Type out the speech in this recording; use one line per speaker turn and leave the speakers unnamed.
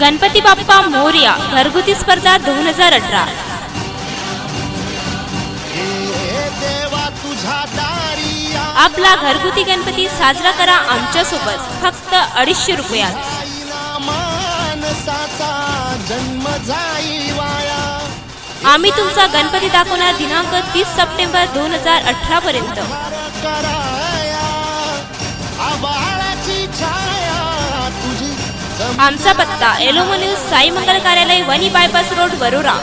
गणपती बाप्पा मोर्या घरगुती स्पर्धा दोन हजार अठरा. आपला घरगुती गणपती साजरा करा आमच्यासोबत फक्त अडीचशे रुपयात.
मानसाचा जन्म
आम्ही तुमचा गणपती दाखवणार दिनांक तीस सप्टेंबर दोन हजार अठरा पर्यंत. आमचा पत्ता एलोमो न्यूज साई मंगल कार्यालय वनी बायपास रोड वरुरा.